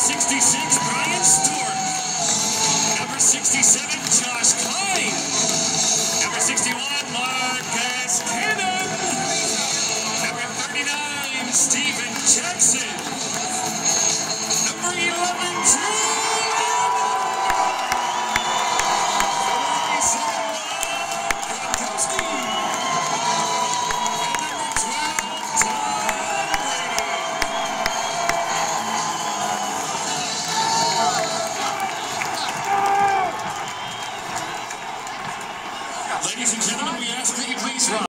66, Bryan Stork. Number 67, Josh Kline. Number 61, Marcus Cannon. Number 39, Steve. Ladies and gentlemen, we ask that you please rise.